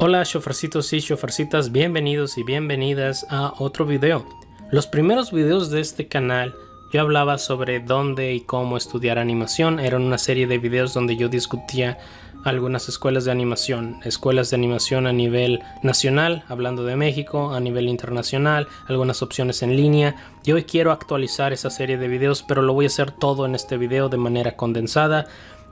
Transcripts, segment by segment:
Hola chofercitos y chofercitas, bienvenidos y bienvenidas a otro video. Los primeros videos de este canal yo hablaba sobre dónde y cómo estudiar animación. Eran una serie de videos donde yo discutía algunas escuelas de animación, escuelas de animación a nivel nacional, hablando de México, a nivel internacional, algunas opciones en línea. Y hoy quiero actualizar esa serie de videos, pero lo voy a hacer todo en este video de manera condensada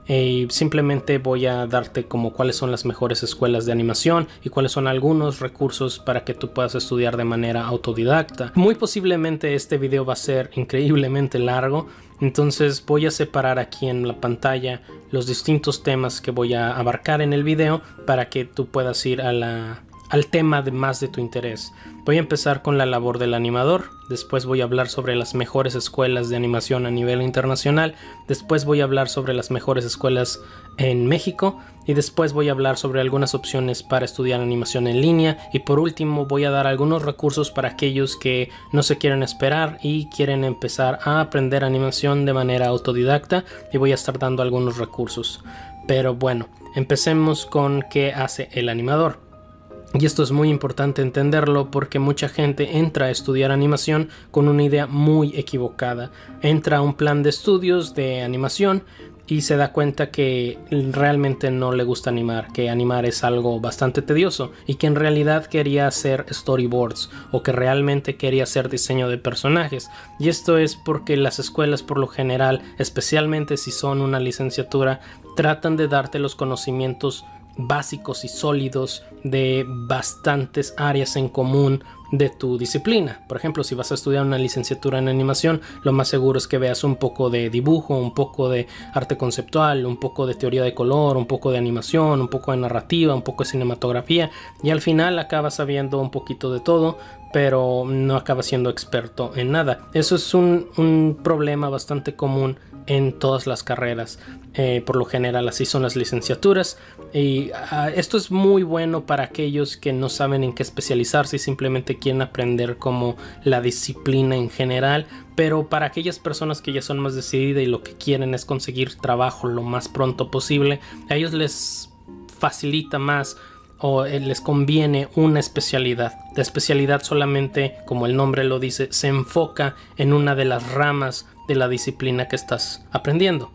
y simplemente voy a darte como cuáles son las mejores escuelas de animación y cuáles son algunos recursos para que tú puedas estudiar de manera autodidacta. Muy posiblemente este video va a ser increíblemente largo, entonces voy a separar aquí en la pantalla los distintos temas que voy a abarcar en el video para que tú puedas ir a la al tema de más de tu interés. Voy a empezar con la labor del animador, después voy a hablar sobre las mejores escuelas de animación a nivel internacional, después voy a hablar sobre las mejores escuelas en México y después voy a hablar sobre algunas opciones para estudiar animación en línea y por último voy a dar algunos recursos para aquellos que no se quieren esperar y quieren empezar a aprender animación de manera autodidacta y voy a estar dando algunos recursos. Pero bueno, empecemos con qué hace el animador. Y esto es muy importante entenderlo porque mucha gente entra a estudiar animación con una idea muy equivocada. Entra a un plan de estudios de animación y se da cuenta que realmente no le gusta animar, que animar es algo bastante tedioso y que en realidad quería hacer storyboards o que realmente quería hacer diseño de personajes. Y esto es porque las escuelas por lo general, especialmente si son una licenciatura, tratan de darte los conocimientos básicos y sólidos de bastantes áreas en común de tu disciplina. Por ejemplo, si vas a estudiar una licenciatura en animación, lo más seguro es que veas un poco de dibujo, un poco de arte conceptual, un poco de teoría de color, un poco de animación, un poco de narrativa, un poco de cinematografía y al final acabas sabiendo un poquito de todo, pero no acabas siendo experto en nada. Eso es un, un problema bastante común en todas las carreras. Eh, por lo general así son las licenciaturas. Y ah, esto es muy bueno para aquellos que no saben en qué especializarse y simplemente quieren aprender como la disciplina en general. Pero para aquellas personas que ya son más decididas y lo que quieren es conseguir trabajo lo más pronto posible, a ellos les facilita más o eh, les conviene una especialidad. La especialidad solamente, como el nombre lo dice, se enfoca en una de las ramas de la disciplina que estás aprendiendo.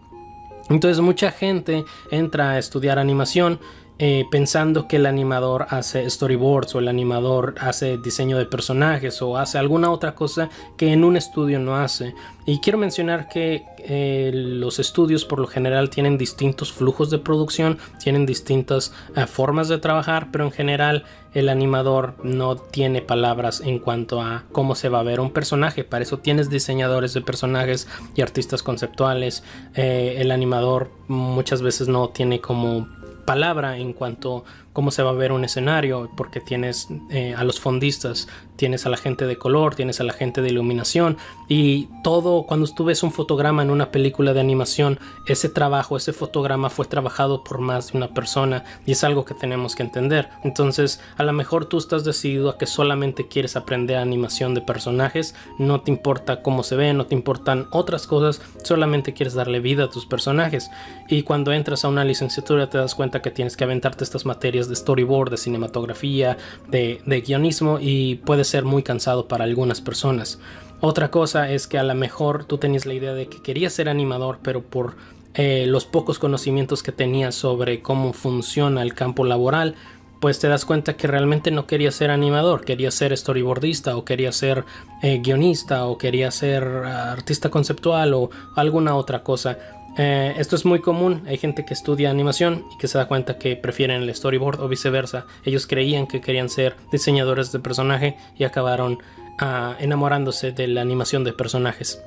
Entonces mucha gente entra a estudiar animación eh, pensando que el animador hace storyboards o el animador hace diseño de personajes o hace alguna otra cosa que en un estudio no hace. Y quiero mencionar que eh, los estudios por lo general tienen distintos flujos de producción, tienen distintas eh, formas de trabajar, pero en general el animador no tiene palabras en cuanto a cómo se va a ver un personaje. Para eso tienes diseñadores de personajes y artistas conceptuales. el animador muchas veces no tiene como palabra en cuanto cómo se va a ver un escenario, porque tienes eh, a los fondistas, tienes a la gente de color, tienes a la gente de iluminación y todo, cuando tú ves un fotograma en una película de animación, ese trabajo, ese fotograma fue trabajado por más de una persona y es algo que tenemos que entender. Entonces, a lo mejor tú estás decidido a que solamente quieres aprender animación de personajes, no te importa cómo se ve, no te importan otras cosas, solamente quieres darle vida a tus personajes. Y cuando entras a una licenciatura te das cuenta que tienes que aventarte estas materias de storyboard, de cinematografía, de, guionismo y puede ser muy cansado para algunas personas. Otra cosa es que a lo mejor tú tenías la idea de que querías ser animador, pero por eh, los pocos conocimientos que tenías sobre cómo funciona el campo laboral, pues te das cuenta que realmente no quería ser animador, quería ser storyboardista o quería ser eh, guionista o quería ser ah, artista conceptual o alguna otra cosa. Eh, esto es muy común, hay gente que estudia animación y que se da cuenta que prefieren el storyboard o viceversa. Ellos creían que querían ser diseñadores de personaje y acabaron ah, enamorándose de la animación de personajes.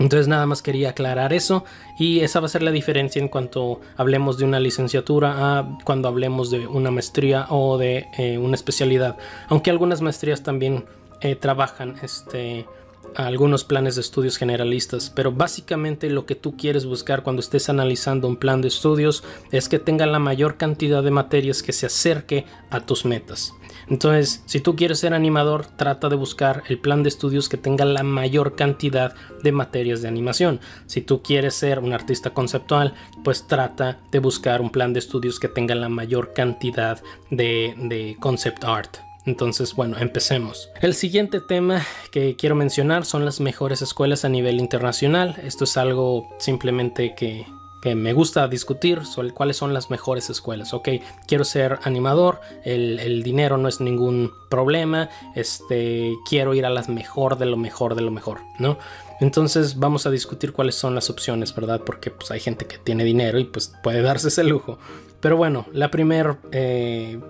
Entonces nada más quería aclarar eso y esa va a ser la diferencia en cuanto hablemos de una licenciatura a cuando hablemos de una maestría o de eh, una especialidad. Aunque algunas maestrías también eh, trabajan este, algunos planes de estudios generalistas, pero básicamente lo que tú quieres buscar cuando estés analizando un plan de estudios es que tenga la mayor cantidad de materias que se acerque a tus metas. Entonces, si tú quieres ser animador, trata de buscar el plan de estudios que tenga la mayor cantidad de materias de animación. Si tú quieres ser un artista conceptual, pues trata de buscar un plan de estudios que tenga la mayor cantidad de, de concept art. Entonces, bueno, empecemos. El siguiente tema que quiero mencionar son las mejores escuelas a nivel internacional. Esto es algo simplemente que que me gusta discutir sobre cuáles son las mejores escuelas. Ok, quiero ser animador, el, dinero no es ningún problema, este, quiero ir a las mejor de lo mejor de lo mejor, ¿no? Entonces vamos a discutir cuáles son las opciones, ¿verdad? Porque pues hay gente que tiene dinero y pues puede darse ese lujo. Pero bueno, la primera eh,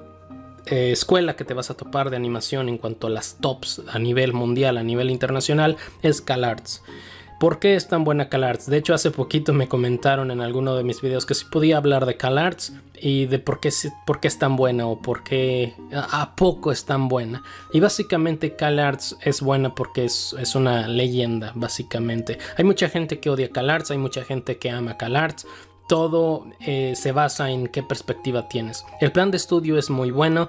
eh, escuela que te vas a topar de animación en cuanto a las tops a nivel mundial, a nivel internacional, es CalArts. ¿Por qué es tan buena CalArts? De hecho, hace poquito me comentaron en alguno de mis videos que si podía hablar de CalArts y de por qué, por qué es tan buena o por qué a poco es tan buena. Y básicamente CalArts es buena porque es, es una leyenda, básicamente. Hay mucha gente que odia CalArts, hay mucha gente que ama CalArts todo eh, se basa en qué perspectiva tienes. El plan de estudio es muy bueno,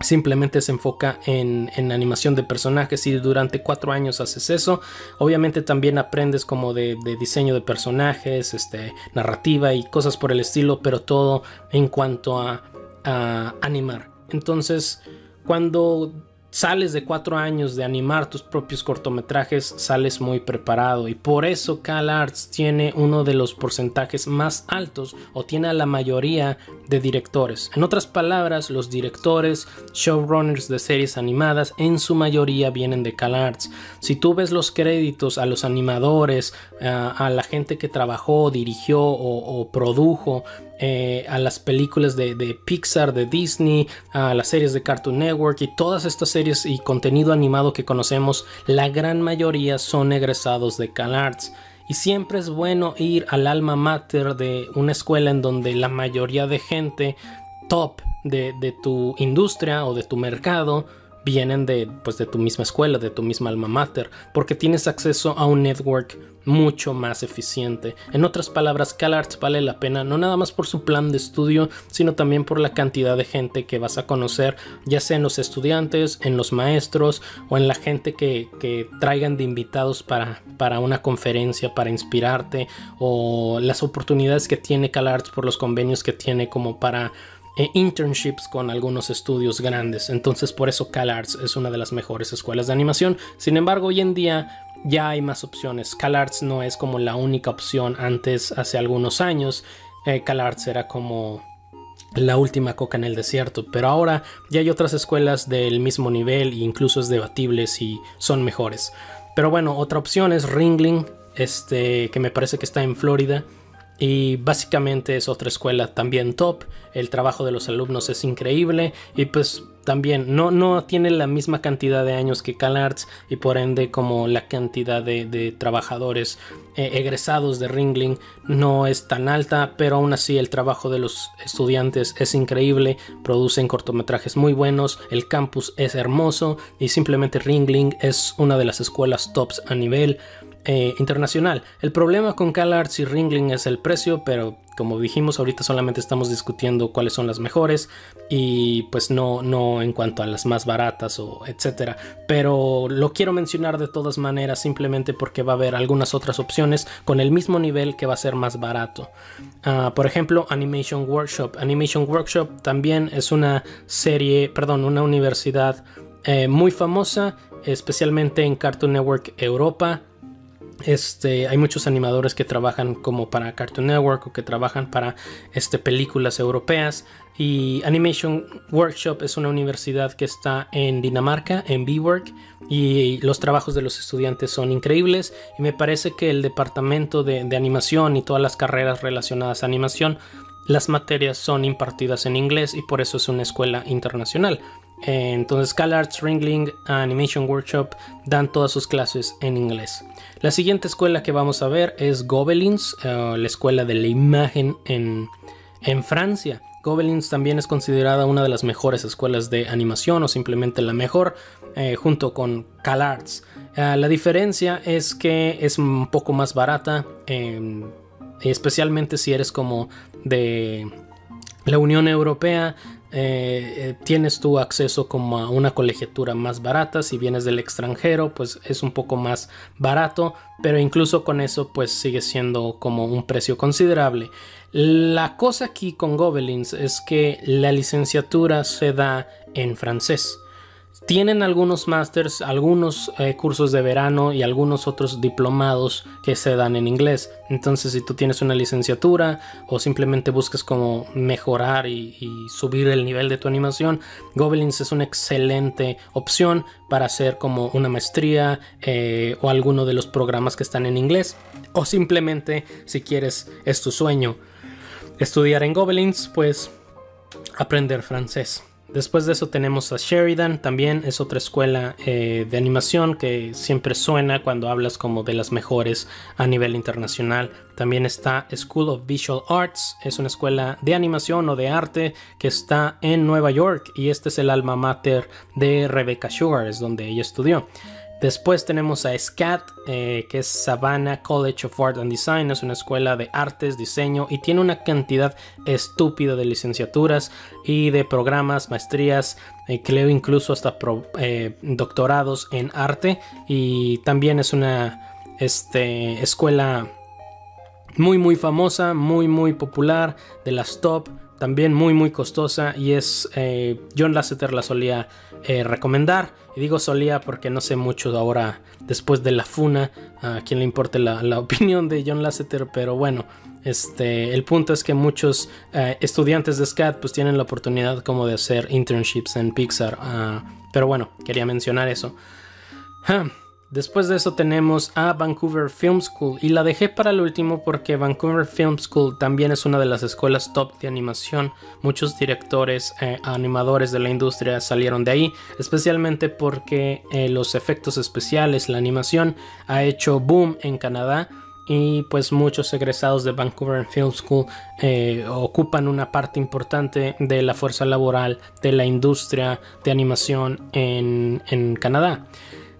simplemente se enfoca en, animación de personajes y durante cuatro años haces eso. Obviamente también aprendes como de, diseño de personajes, este, narrativa y cosas por el estilo, pero todo en cuanto a, a animar. Entonces, cuando sales de cuatro años de animar tus propios cortometrajes, sales muy preparado y por eso CalArts tiene uno de los porcentajes más altos o tiene a la mayoría de directores. En otras palabras, los directores, showrunners de series animadas en su mayoría vienen de CalArts. Si tú ves los créditos a los animadores, a, la gente que trabajó, dirigió o produjo eh, a las películas de, Pixar, de Disney, a las series de Cartoon Network y todas estas series y contenido animado que conocemos, la gran mayoría son egresados de CalArts. Y siempre es bueno ir al alma mater de una escuela en donde la mayoría de gente top de, de tu industria o de tu mercado vienen de, pues, de tu misma escuela, de tu misma alma mater, porque tienes acceso a un network mucho más eficiente. En otras palabras, CalArts vale la pena no nada más por su plan de estudio, sino también por la cantidad de gente que vas a conocer, ya sea en los estudiantes, en los maestros o en la gente que, que traigan de invitados para, para una conferencia, para inspirarte, o las oportunidades que tiene CalArts por los convenios que tiene como para e internships con algunos estudios grandes. Entonces por eso CalArts es una de las mejores escuelas de animación. Sin embargo, hoy en día ya hay más opciones. CalArts no es como la única opción antes, hace algunos años. Eh, CalArts era como la última coca en el desierto, pero ahora ya hay otras escuelas del mismo nivel e incluso es debatible si son mejores. Pero bueno, otra opción es Ringling, este que me parece que está en Florida. Y básicamente es otra escuela también top. El trabajo de los alumnos es increíble. Y pues también no, no tiene la misma cantidad de años que CalArts. Y por ende como la cantidad de, trabajadores eh, egresados de Ringling no es tan alta. Pero aún así el trabajo de los estudiantes es increíble. Producen cortometrajes muy buenos. El campus es hermoso. Y simplemente Ringling es una de las escuelas tops a nivel. Eh, internacional. El problema con CalArts y Ringling es el precio, pero como dijimos ahorita solamente estamos discutiendo cuáles son las mejores y pues no, no en cuanto a las más baratas o etcétera. Pero lo quiero mencionar de todas maneras simplemente porque va a haber algunas otras opciones con el mismo nivel que va a ser más barato. Ah, por ejemplo, Animation Workshop. Animation Workshop también es una serie, perdón, una universidad eh, muy famosa, especialmente en Cartoon Network Europa este, hay muchos animadores que trabajan como para Cartoon Network o que trabajan para este, películas europeas. Y Animation Workshop es una universidad que está en Dinamarca, en Bework, y los trabajos de los estudiantes son increíbles. Y me parece que el departamento de, de animación y todas las carreras relacionadas a animación, las materias son impartidas en inglés y por eso es una escuela internacional. Eh, entonces CalArts, Ringling, Animation Workshop dan todas sus clases en inglés. La siguiente escuela que vamos a ver es Gobelins, eh, la escuela de la imagen en, en Francia. Gobelins también es considerada una de las mejores escuelas de animación o simplemente la mejor, eh, junto con CalArts. La diferencia es que es un poco más barata, especialmente si eres como de la Unión Europea. Eh, eh, tienes tu acceso como a una colegiatura más barata si vienes del extranjero pues es un poco más barato pero incluso con eso pues sigue siendo como un precio considerable. La cosa aquí con Gobelins es que la licenciatura se da en francés tienen algunos másters, algunos eh, cursos de verano y algunos otros diplomados que se dan en inglés. Entonces, si tú tienes una licenciatura o simplemente buscas como mejorar y, subir el nivel de tu animación, Gobelins es una excelente opción para hacer como una maestría eh, o alguno de los programas que están en inglés. O simplemente, si quieres, es tu sueño estudiar en Gobelins, pues aprender francés. Después de eso tenemos a Sheridan, también es otra escuela eh, de animación que siempre suena cuando hablas como de las mejores a nivel internacional. También está School of Visual Arts, es una escuela de animación o de arte que está en Nueva York y este es el alma mater de Rebecca Sugar, es donde ella estudió. Después tenemos a SCAT, eh, que es Savannah College of Art and Design, es una escuela de artes, diseño y tiene una cantidad estúpida de licenciaturas y de programas, maestrías, eh, creo incluso hasta eh, doctorados en arte. Y también es una este, escuela muy muy famosa, muy muy popular, de las top también muy muy costosa y es eh, John Lasseter la solía eh, recomendar. Y digo solía porque no sé mucho ahora después de la funa a quien le importe la, opinión de John Lasseter pero bueno este el punto es que muchos eh, estudiantes de SCAT pues tienen la oportunidad como de hacer internships en Pixar ah, pero bueno quería mencionar eso Después de eso tenemos a Vancouver Film School y la dejé para el último porque Vancouver Film School también es una de las escuelas top de animación. Muchos directores, eh, animadores de la industria salieron de ahí, especialmente porque eh, los efectos especiales, la animación ha hecho boom en Canadá y pues muchos egresados de Vancouver Film School eh, ocupan una parte importante de la fuerza laboral de la industria de animación en, en Canadá.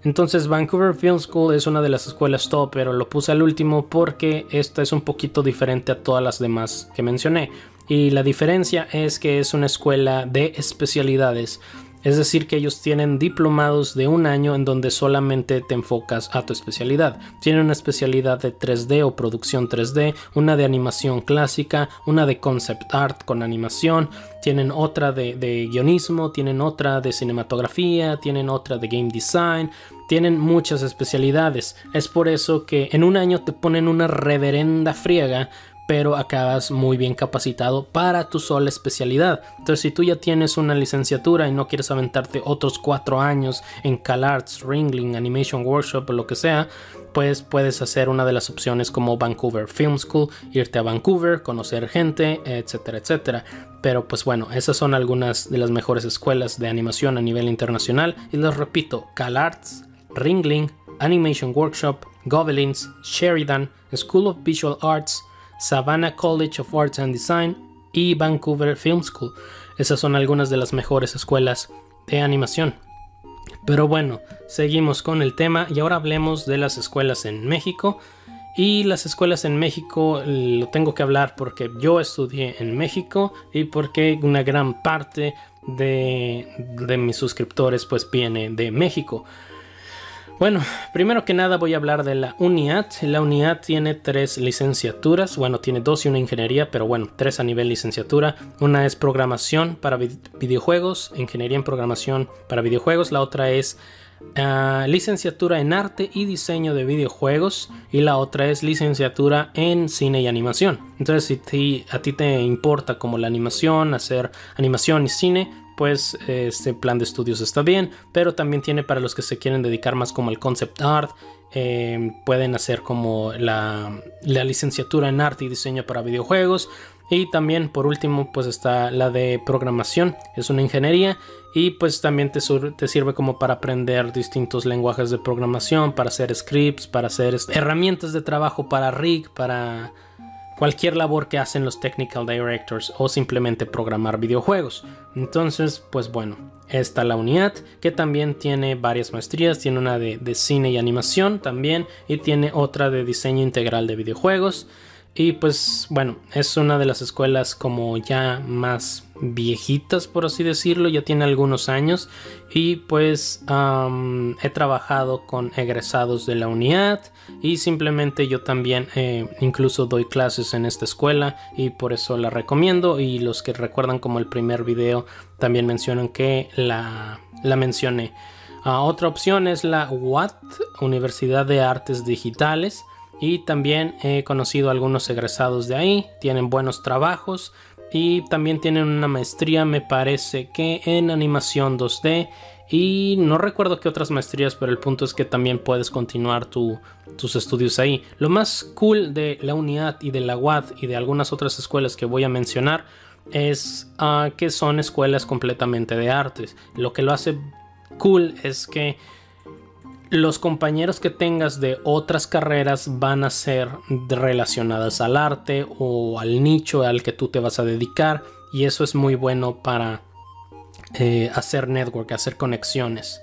Entonces Vancouver Film School es una de las escuelas top, pero lo puse al último porque esta es un poquito diferente a todas las demás que mencioné. Y la diferencia es que es una escuela de especialidades. Es decir, que ellos tienen diplomados de un año en donde solamente te enfocas a tu especialidad. Tienen una especialidad de 3D o producción 3D, una de animación clásica, una de concept art con animación, tienen otra de, de guionismo, tienen otra de cinematografía, tienen otra de game design, tienen muchas especialidades. Es por eso que en un año te ponen una reverenda friega pero acabas muy bien capacitado para tu sola especialidad. Entonces, si tú ya tienes una licenciatura y no quieres aventarte otros cuatro años en CalArts, Ringling, Animation Workshop o lo que sea, pues puedes hacer una de las opciones como Vancouver Film School, irte a Vancouver, conocer gente, etcétera, etcétera. Pero pues bueno, esas son algunas de las mejores escuelas de animación a nivel internacional. Y les repito, CalArts, Ringling, Animation Workshop, Gobelins, Sheridan, School of Visual Arts, Savannah College of Arts and Design y Vancouver Film School. Esas son algunas de las mejores escuelas de animación. Pero bueno, seguimos con el tema y ahora hablemos de las escuelas en México. Y las escuelas en México lo tengo que hablar porque yo estudié en México y porque una gran parte de, de mis suscriptores pues viene de México. Bueno, primero que nada voy a hablar de la UNIAT. La UNIAT tiene tres licenciaturas, bueno, tiene dos y una ingeniería, pero bueno, tres a nivel licenciatura. Una es programación para videojuegos, ingeniería en programación para videojuegos. La otra es ah, licenciatura en arte y diseño de videojuegos y la otra es licenciatura en cine y animación. Entonces, si a ti te importa como la animación, hacer animación y cine, pues este plan de estudios está bien, pero también tiene para los que se quieren dedicar más como el concept art, em, pueden hacer como la, licenciatura en arte y diseño para videojuegos. Y también por último pues está la de programación, es una ingeniería y pues también te, te, sirve como para aprender distintos lenguajes de programación, para hacer scripts, para hacer herramientas de trabajo para rig, para cualquier labor que hacen los technical directors o simplemente programar videojuegos. Entonces, pues bueno, está la unidad que también tiene varias maestrías, tiene una de, de cine y animación también y tiene otra de diseño integral de videojuegos. Y pues bueno, es una de las escuelas como ya más viejitas, por así decirlo, ya tiene algunos años. Y pues he trabajado con egresados de la unidad y simplemente yo también eh, incluso doy clases en esta escuela y por eso la recomiendo. Y los que recuerdan como el primer video también mencionan que la, la mencioné. Ah, otra opción es la UAT, Universidad de Artes Digitales y también he conocido a algunos egresados de ahí, tienen buenos trabajos y también tienen una maestría me parece que en animación 2D y no recuerdo qué otras maestrías, pero el punto es que también puedes continuar tus estudios ahí. Lo más cool de la unidad y de la UAD y de algunas otras escuelas que voy a mencionar es ah, que son escuelas completamente de artes. Lo que lo hace cool es que los compañeros que tengas de otras carreras van a ser relacionadas al arte o al nicho al que tú te vas a dedicar y eso es muy bueno para eh, hacer network, hacer conexiones.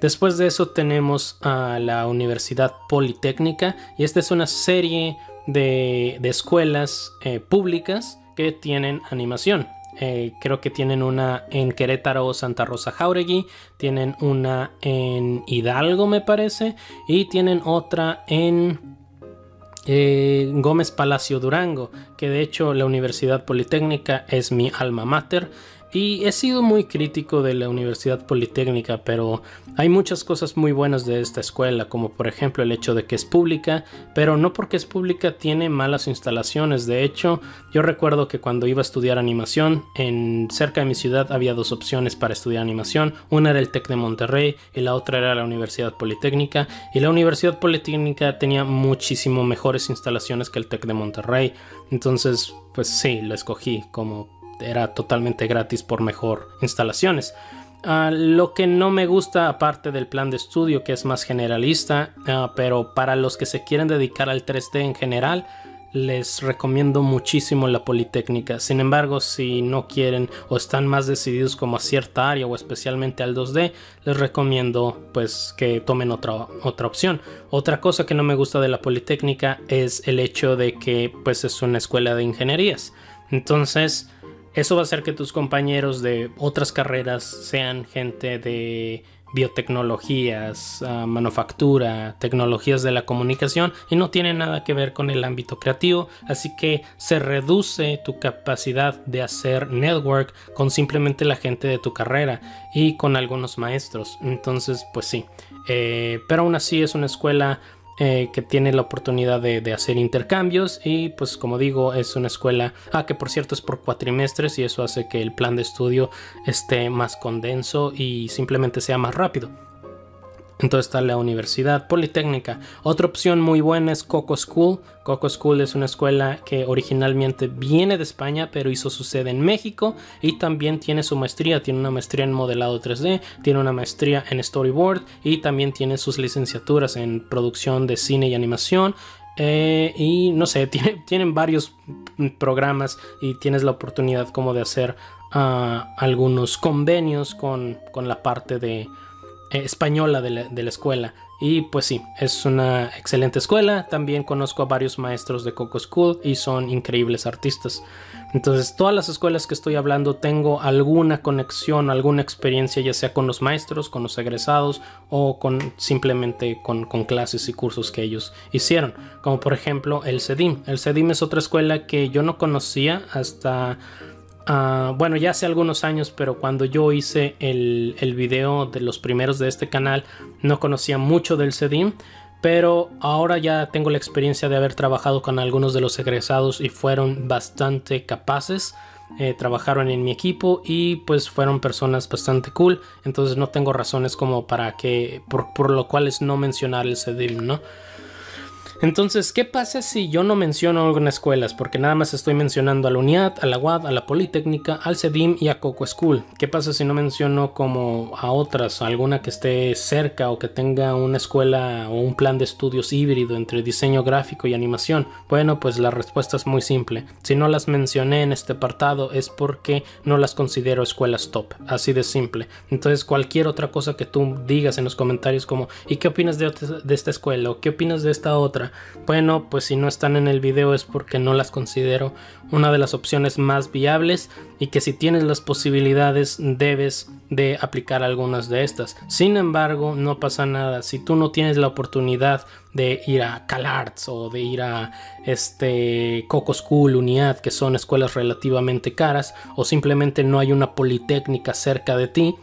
Después de eso tenemos a la Universidad Politécnica y esta es una serie de, escuelas eh, públicas que tienen animación. Eh, creo que tienen una en Querétaro, Santa Rosa Jauregui. Tienen una en Hidalgo, me parece. Y tienen otra en eh, Gómez Palacio Durango. Que de hecho la Universidad Politécnica es mi alma mater. Y he sido muy crítico de la Universidad Politécnica, pero hay muchas cosas muy buenas de esta escuela, como por ejemplo el hecho de que es pública, pero no porque es pública tiene malas instalaciones. De hecho, yo recuerdo que cuando iba a estudiar animación, en cerca de mi ciudad había dos opciones para estudiar animación. Una era el TEC de Monterrey y la otra era la Universidad Politécnica. Y la Universidad Politécnica tenía muchísimo mejores instalaciones que el TEC de Monterrey. Entonces, pues sí, lo escogí como era totalmente gratis por mejor instalaciones. Ah, lo que no me gusta aparte del plan de estudio que es más generalista, ah, pero para los que se quieren dedicar al 3D en general, les recomiendo muchísimo la Politécnica. Sin embargo, si no quieren o están más decididos como a cierta área o especialmente al 2D, les recomiendo pues que tomen otra, otra opción. Otra cosa que no me gusta de la Politécnica es el hecho de que pues es una escuela de ingenierías. Entonces, eso va a hacer que tus compañeros de otras carreras sean gente de biotecnologías, ah, manufactura, tecnologías de la comunicación y no tiene nada que ver con el ámbito creativo, así que se reduce tu capacidad de hacer network con simplemente la gente de tu carrera y con algunos maestros. Entonces, pues sí, eh, pero aún así es una escuela eh, que tiene la oportunidad de, hacer intercambios y pues como digo es una escuela ah que por cierto es por cuatrimestres y eso hace que el plan de estudio esté más condenso y simplemente sea más rápido entonces está la Universidad Politécnica. Otra opción muy buena es Coco School. Coco School es una escuela que originalmente viene de España, pero hizo su sede en México y también tiene su maestría. Tiene una maestría en modelado 3D, tiene una maestría en storyboard y también tiene sus licenciaturas en producción de cine y animación. Eh, y no sé, tienen varios programas y tienes la oportunidad como de hacer ah, algunos convenios con la parte de española de la, escuela. Y pues sí, es una excelente escuela. También conozco a varios maestros de Coco School y son increíbles artistas. Entonces, todas las escuelas que estoy hablando tengo alguna conexión, alguna experiencia, ya sea con los maestros, con los egresados o con simplemente con, con clases y cursos que ellos hicieron. Como por ejemplo el CEDIM. El CEDIM es otra escuela que yo no conocía hasta Ah, bueno, ya hace algunos años, pero cuando yo hice el, video de los primeros de este canal, no conocía mucho del CEDIM, pero ahora ya tengo la experiencia de haber trabajado con algunos de los egresados y fueron bastante capaces. Eh, trabajaron en mi equipo y pues fueron personas bastante cool entonces no tengo razones como para que por, por lo cual es no mencionar el CEDIM no Entonces, ¿qué pasa si yo no menciono algunas escuelas? Porque nada más estoy mencionando a la UNIAD, a la UAD, a la Politécnica, al CEDIM y a Coco School. ¿Qué pasa si no menciono como a otras, alguna que esté cerca o que tenga una escuela o un plan de estudios híbrido entre diseño gráfico y animación? Bueno, pues la respuesta es muy simple. Si no las mencioné en este apartado es porque no las considero escuelas top. Así de simple. Entonces, cualquier otra cosa que tú digas en los comentarios como ¿y qué opinas de, de esta escuela? o ¿qué opinas de esta otra? Bueno, pues si no están en el video es porque no las considero una de las opciones más viables y que si tienes las posibilidades debes de aplicar algunas de estas. Sin embargo, no pasa nada. Si tú no tienes la oportunidad de ir a CalArts o de ir a este Coco School, Unidad, que son escuelas relativamente caras, o simplemente no hay una politécnica cerca de ti,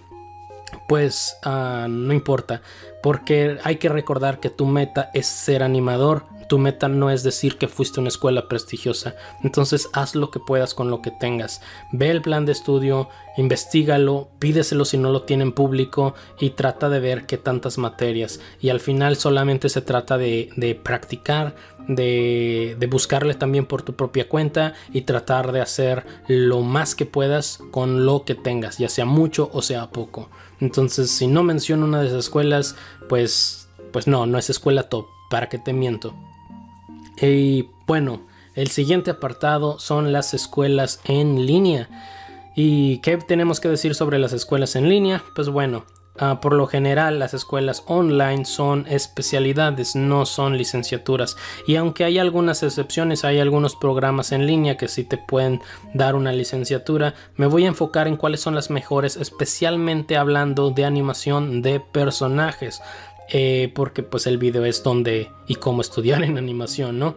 pues ah, no importa, porque hay que recordar que tu meta es ser animador, tu meta no es decir que fuiste a una escuela prestigiosa, entonces haz lo que puedas con lo que tengas, ve el plan de estudio, investigalo, pídeselo si no lo tienen público y trata de ver qué tantas materias. Y al final solamente se trata de, practicar, de, de buscarle también por tu propia cuenta y tratar de hacer lo más que puedas con lo que tengas, ya sea mucho o sea poco. Entonces, si no menciono una de esas escuelas, pues, pues no, no es escuela top. ¿Para qué te miento? Y bueno, el siguiente apartado son las escuelas en línea. ¿Y qué tenemos que decir sobre las escuelas en línea? Pues bueno, Ah, por lo general las escuelas online son especialidades, no son licenciaturas. Y aunque hay algunas excepciones, hay algunos programas en línea que sí te pueden dar una licenciatura, me voy a enfocar en cuáles son las mejores, especialmente hablando de animación de personajes. Eh, porque pues el video es donde y cómo estudiar en animación, ¿no?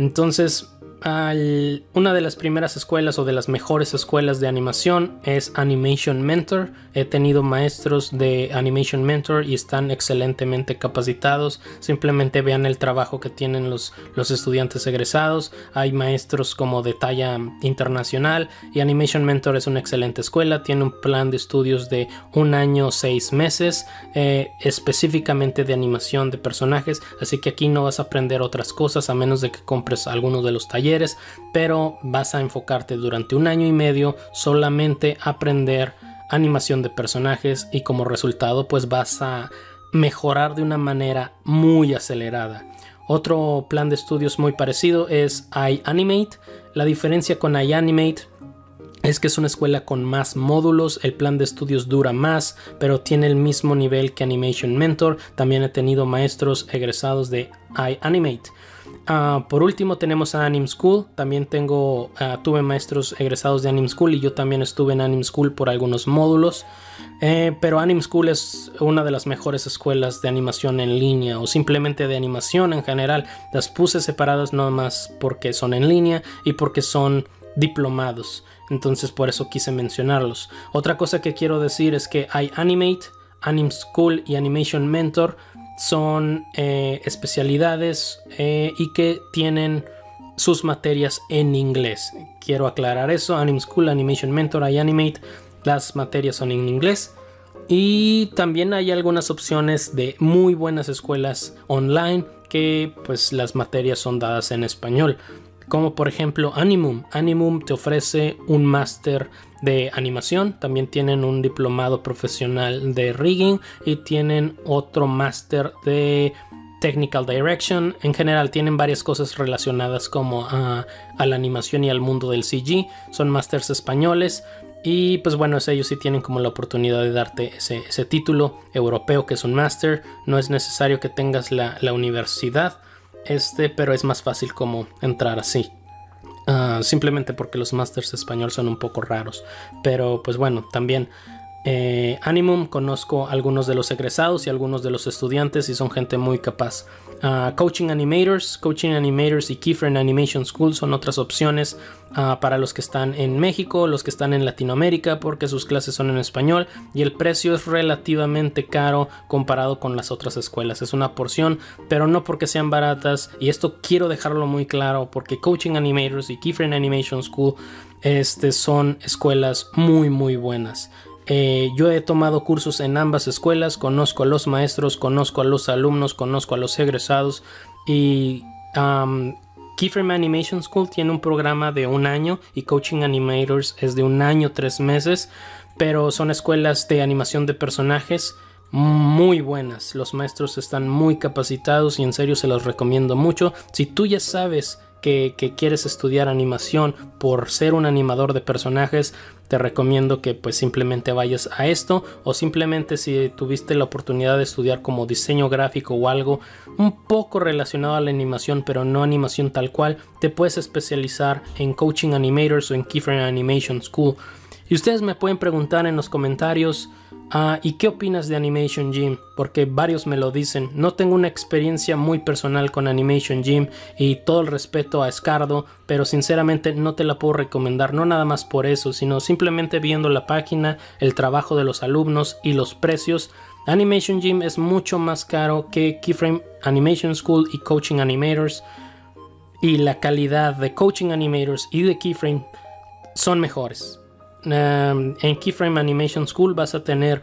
Entonces una de las primeras escuelas o de las mejores escuelas de animación es Animation Mentor. He tenido maestros de Animation Mentor y están excelentemente capacitados. Simplemente vean el trabajo que tienen los, los estudiantes egresados. Hay maestros como de talla internacional y Animation Mentor es una excelente escuela. Tiene un plan de estudios de un año, seis meses, eh, específicamente de animación de personajes. Así que aquí no vas a aprender otras cosas a menos de que compres algunos de los talleres pero vas a enfocarte durante un año y medio solamente a aprender animación de personajes y como resultado pues vas a mejorar de una manera muy acelerada. Otro plan de estudios muy parecido es iAnimate. La diferencia con iAnimate es que es una escuela con más módulos, el plan de estudios dura más, pero tiene el mismo nivel que Animation Mentor. También he tenido maestros egresados de iAnimate. Ah, por último tenemos a Anim School. También tengo, ah, tuve maestros egresados de Anim School y yo también estuve en Anim School por algunos módulos. Eh, pero Anim School es una de las mejores escuelas de animación en línea o simplemente de animación en general. Las puse separadas no más porque son en línea y porque son diplomados. Entonces por eso quise mencionarlos. Otra cosa que quiero decir es que hay Animate, Anim School y Animation Mentor son eh, especialidades eh, y que tienen sus materias en inglés. Quiero aclarar eso. Anim School, Animation Mentor y Animate, las materias son en inglés. Y también hay algunas opciones de muy buenas escuelas online que pues las materias son dadas en español. Como por ejemplo Animum. Animum te ofrece un máster de animación, también tienen un diplomado profesional de rigging y tienen otro máster de technical direction. En general tienen varias cosas relacionadas como a, la animación y al mundo del CG. Son másters españoles. Y pues bueno, ellos sí tienen como la oportunidad de darte ese, título europeo que es un máster. No es necesario que tengas la universidad, este, pero es más fácil como entrar así. Ah, simplemente porque los masters español son un poco raros. Pero pues bueno, también eh, Animum conozco algunos de los egresados y algunos de los estudiantes y son gente muy capaz. Ah, coaching Animators, Coaching Animators y Keyframe Animation School son otras opciones ah, para los que están en México, los que están en Latinoamérica, porque sus clases son en español y el precio es relativamente caro comparado con las otras escuelas. Es una porción, pero no porque sean baratas. Y esto quiero dejarlo muy claro, porque Coaching Animators y Keyframe Animation School este, son escuelas muy, muy buenas. Eh, yo he tomado cursos en ambas escuelas, conozco a los maestros, conozco a los alumnos, conozco a los egresados y Keyframe Animation School tiene un programa de un año y Coaching Animators es de un año, tres meses, pero son escuelas de animación de personajes muy buenas. Los maestros están muy capacitados y en serio se los recomiendo mucho. Si tú ya sabes que, quieres estudiar animación por ser un animador de personajes, te recomiendo que pues simplemente vayas a esto o simplemente si tuviste la oportunidad de estudiar como diseño gráfico o algo un poco relacionado a la animación pero no animación tal cual, te puedes especializar en Coaching Animators o en Keyframe Animation School. Y ustedes me pueden preguntar en los comentarios Ah, ¿Y qué opinas de Animation Gym? Porque varios me lo dicen. No tengo una experiencia muy personal con Animation Gym y todo el respeto a Escardo, pero sinceramente no te la puedo recomendar, no nada más por eso, sino simplemente viendo la página, el trabajo de los alumnos y los precios. Animation Gym es mucho más caro que Keyframe Animation School y Coaching Animators. Y la calidad de Coaching Animators y de Keyframe son mejores. Em, en Keyframe Animation School vas a tener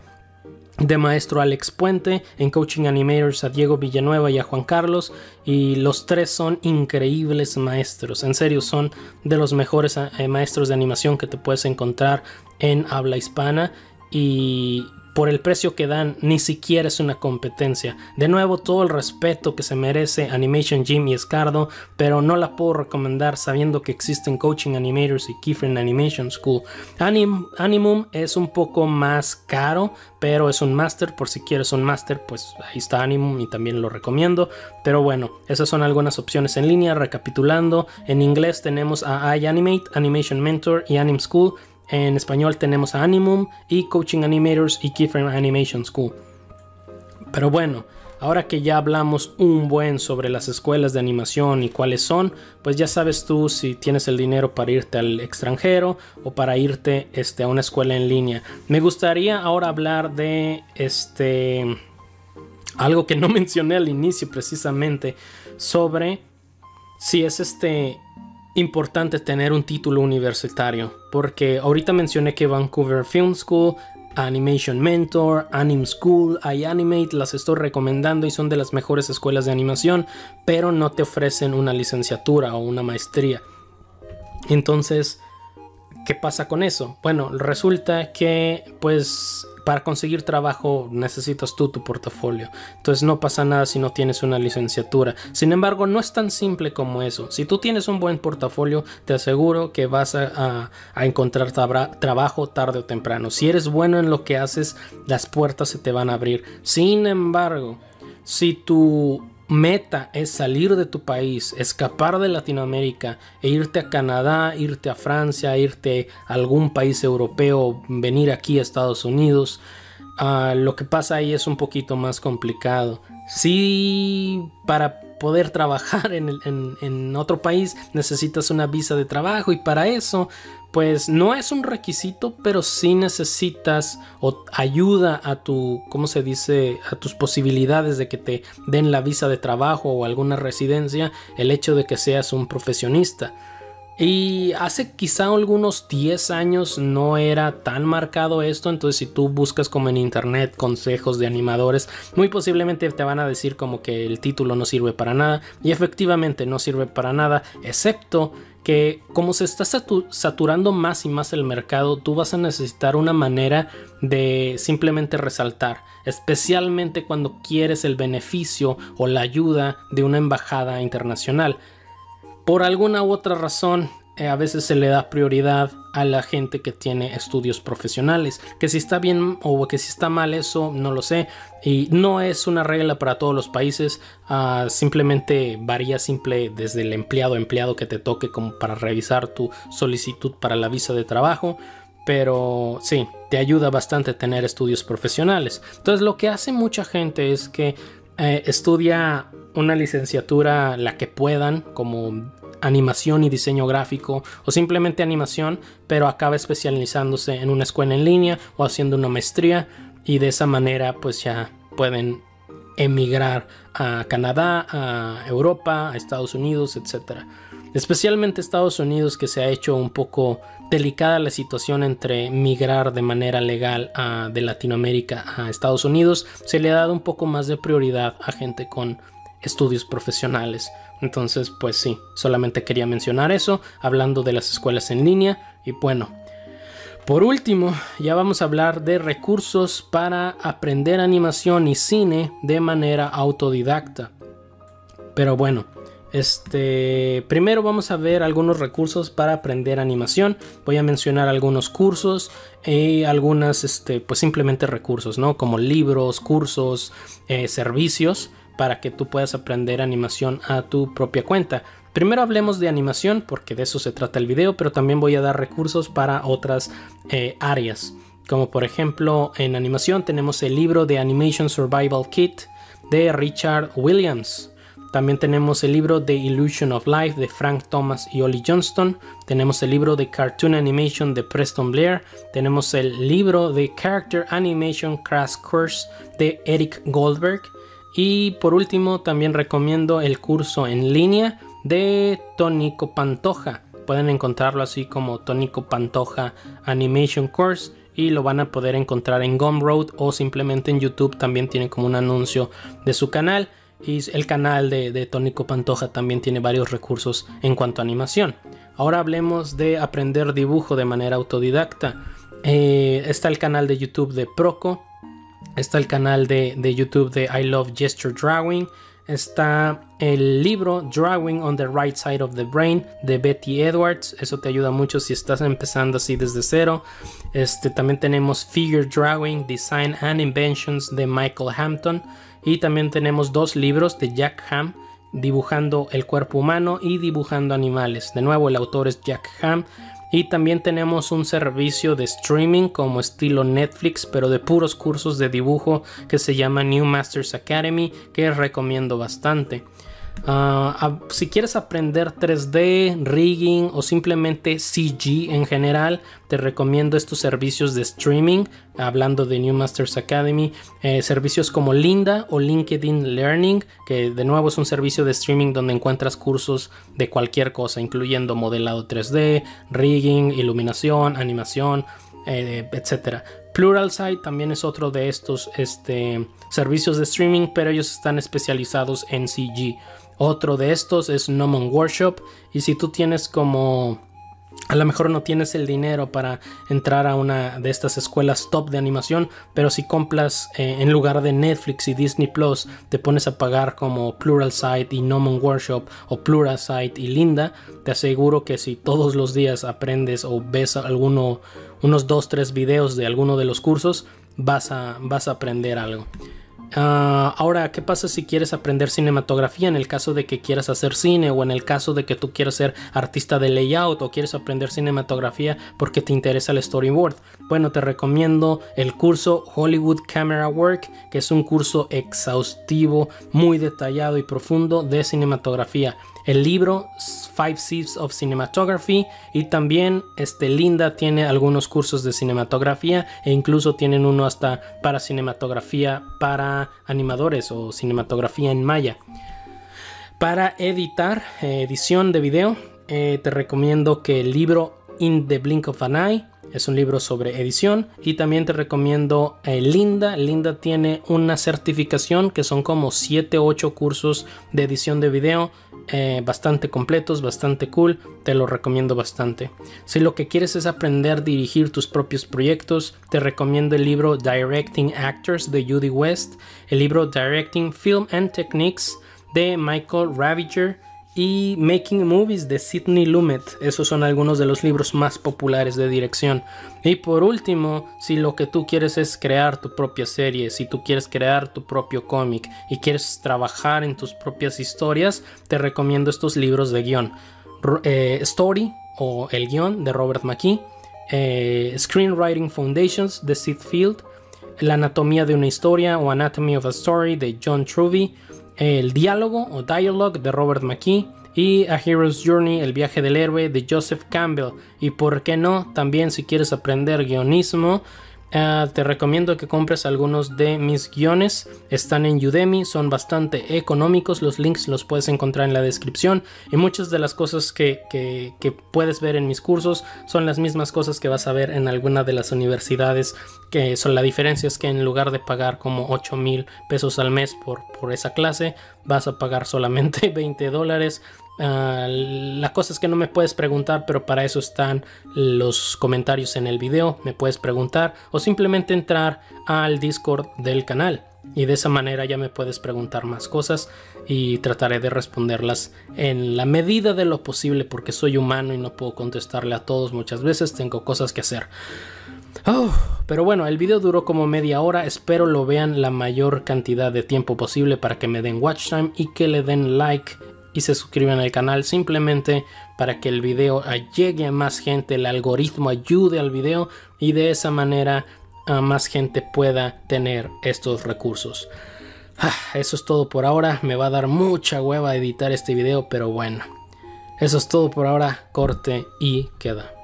de maestro Alex Puente, en Coaching Animators a Diego Villanueva y a Juan Carlos, y los tres son increíbles maestros, en serio son de los mejores eh, maestros de animación que te puedes encontrar en habla hispana y por el precio que dan, ni siquiera es una competencia. De nuevo, todo el respeto que se merece Animation Jim y Escardo, pero no la puedo recomendar sabiendo que existen Coaching Animators y Keyframe Animation School. Animum es un poco más caro, pero es un máster. Por si quieres un máster, pues ahí está Animum y también lo recomiendo. Pero bueno, esas son algunas opciones en línea. Recapitulando, en inglés tenemos a iAnimate, Animation Mentor y Anim School. En español tenemos a Animum y Coaching Animators y Keyframe Animation School. Pero bueno, ahora que ya hablamos un buen sobre las escuelas de animación y cuáles son, pues ya sabes tú si tienes el dinero para irte al extranjero o para irte este, a una escuela en línea. Me gustaría ahora hablar de este algo que no mencioné al inicio precisamente sobre si es este importante tener un título universitario, porque ahorita mencioné que Vancouver Film School, Animation Mentor, Anim School, iAnimate las estoy recomendando y son de las mejores escuelas de animación, pero no te ofrecen una licenciatura o una maestría. Entonces, ¿qué pasa con eso? Bueno, resulta que pues para conseguir trabajo necesitas tú tu portafolio. Entonces no pasa nada si no tienes una licenciatura. Sin embargo, no es tan simple como eso. Si tú tienes un buen portafolio, te aseguro que vas a, encontrar trabajo tarde o temprano. Si eres bueno en lo que haces, las puertas se te van a abrir. Sin embargo, si tu meta es salir de tu país, escapar de Latinoamérica e irte a Canadá, irte a Francia, irte a algún país europeo, venir aquí a Estados Unidos, ah, lo que pasa ahí es un poquito más complicado. Si para poder trabajar en, otro país necesitas una visa de trabajo y para eso pues no es un requisito, pero sí necesitas o ayuda a tu, ¿cómo se dice? A tus posibilidades de que te den la visa de trabajo o alguna residencia, el hecho de que seas un profesionista. Y hace quizá algunos 10 años no era tan marcado esto, entonces si tú buscas como en internet consejos de animadores, muy posiblemente te van a decir como que el título no sirve para nada y efectivamente no sirve para nada, excepto que como se está saturando más y más el mercado, tú vas a necesitar una manera de simplemente resaltar, especialmente cuando quieres el beneficio o la ayuda de una embajada internacional. Por alguna u otra razón, eh, a veces se le da prioridad a la gente que tiene estudios profesionales. Que si está bien o que si está mal eso, no lo sé. Y no es una regla para todos los países. Ah, simplemente varía simple desde el empleado empleado que te toque como para revisar tu solicitud para la visa de trabajo. Pero sí, te ayuda bastante tener estudios profesionales. Entonces lo que hace mucha gente es que eh, estudia una licenciatura la que puedan como animación y diseño gráfico o simplemente animación, pero acaba especializándose en una escuela en línea o haciendo una maestría y de esa manera pues ya pueden emigrar a Canadá, a Europa, a Estados Unidos, etc. Especialmente Estados Unidos que se ha hecho un poco delicada la situación entre migrar de manera legal de Latinoamérica a Estados Unidos, se le ha dado un poco más de prioridad a gente con estudios profesionales. Entonces, pues sí, solamente quería mencionar eso, hablando de las escuelas en línea. Y bueno, por último, ya vamos a hablar de recursos para aprender animación y cine de manera autodidacta. Pero bueno, este, primero vamos a ver algunos recursos para aprender animación. Voy a mencionar algunos cursos y algunas, este, pues simplemente recursos, ¿no? Como libros, cursos, eh, servicios para que tú puedas aprender animación a tu propia cuenta. Primero hablemos de animación porque de eso se trata el video, pero también voy a dar recursos para otras eh, áreas. Como por ejemplo en animación tenemos el libro de Animation Survival Kit de Richard Williams. También tenemos el libro The Illusion of Life de Frank Thomas y Ollie Johnston. Tenemos el libro de Cartoon Animation de Preston Blair. Tenemos el libro de Character Animation Crash Course de Eric Goldberg. Y por último también recomiendo el curso en línea de Tónico Pantoja. Pueden encontrarlo así como Tónico Pantoja Animation Course y lo van a poder encontrar en Gumroad o simplemente en YouTube también tiene como un anuncio de su canal. Y el canal de, Tónico Pantoja también tiene varios recursos en cuanto a animación. Ahora hablemos de aprender dibujo de manera autodidacta. Eh, está el canal de YouTube de Proco. Está el canal de, de YouTube de I Love Gesture Drawing. Está el libro Drawing on the Right Side of the Brain de Betty Edwards. Eso te ayuda mucho si estás empezando así desde cero. Este, también tenemos Figure Drawing, Design and Inventions de Michael Hampton. Y también tenemos dos libros de Jack Ham, dibujando el cuerpo humano y dibujando animales. De nuevo, el autor es Jack Ham. Y también tenemos un servicio de streaming como estilo Netflix, pero de puros cursos de dibujo que se llama New Masters Academy, que recomiendo bastante. Ah, si quieres aprender 3D, rigging o simplemente CG en general, te recomiendo estos servicios de streaming, hablando de New Masters Academy, eh, servicios como Linda o LinkedIn Learning, que de nuevo es un servicio de streaming donde encuentras cursos de cualquier cosa, incluyendo modelado 3D, rigging, iluminación, animación, eh, etc. Pluralsight también es otro de estos este, servicios de streaming, pero ellos están especializados en CG. Otro de estos es Nomon Workshop. Y si tú tienes como... A lo mejor no tienes el dinero para entrar a una de estas escuelas top de animación, pero si compras eh, en lugar de Netflix y Disney Plus, te pones a pagar como Pluralsight y Nomon Workshop o Pluralsight y Linda, te aseguro que si todos los días aprendes o ves alguno, unos 2-3 videos de alguno de los cursos, vas a, vas a aprender algo. Ah, ahora, ¿qué pasa si quieres aprender cinematografía en el caso de que quieras hacer cine o en el caso de que tú quieras ser artista de layout o quieres aprender cinematografía porque te interesa el storyboard? Bueno, te recomiendo el curso Hollywood Camera Work, que es un curso exhaustivo, muy detallado y profundo de cinematografía el libro Five Seeds of Cinematography y también este Linda tiene algunos cursos de cinematografía e incluso tienen uno hasta para cinematografía para animadores o cinematografía en maya. Para editar eh, edición de video eh, te recomiendo que el libro In the Blink of an Eye es un libro sobre edición y también te recomiendo eh, Linda. Linda tiene una certificación que son como 7 o 8 cursos de edición de video eh, bastante completos, bastante cool. Te lo recomiendo bastante. Si lo que quieres es aprender a dirigir tus propios proyectos, te recomiendo el libro Directing Actors de Judy West, el libro Directing Film and Techniques de Michael Ravager y Making Movies de Sidney Lumet. Esos son algunos de los libros más populares de dirección. Y por último, si lo que tú quieres es crear tu propia serie, si tú quieres crear tu propio cómic y quieres trabajar en tus propias historias, te recomiendo estos libros de guion. Eh, Story o El guion de Robert McKee, eh, Screenwriting Foundations de Sid Field, La anatomía de una historia o Anatomy of a Story de John Truby, el diálogo o dialogue de Robert McKee y A Hero's Journey, El viaje del héroe de Joseph Campbell. Y por qué no, también si quieres aprender guionismo, Ah, te recomiendo que compres algunos de mis guiones. Están en Udemy, son bastante económicos. Los links los puedes encontrar en la descripción. Y muchas de las cosas que, puedes ver en mis cursos son las mismas cosas que vas a ver en alguna de las universidades. Que son la diferencia es que en lugar de pagar como 8 mil pesos al mes por, por esa clase, vas a pagar solamente 20 dólares Ah, la cosa es que no me puedes preguntar, pero para eso están los comentarios en el video. Me puedes preguntar o simplemente entrar al Discord del canal. Y de esa manera ya me puedes preguntar más cosas y trataré de responderlas en la medida de lo posible porque soy humano y no puedo contestarle a todos muchas veces. Tengo cosas que hacer. Oh, pero bueno, el video duró como media hora. Espero lo vean la mayor cantidad de tiempo posible para que me den watch time y que le den like y se suscriban al canal simplemente para que el video llegue a más gente, el algoritmo ayude al video y de esa manera a más gente pueda tener estos recursos. Ah, eso es todo por ahora, me va a dar mucha hueva editar este video, pero bueno. Eso es todo por ahora, corte y queda.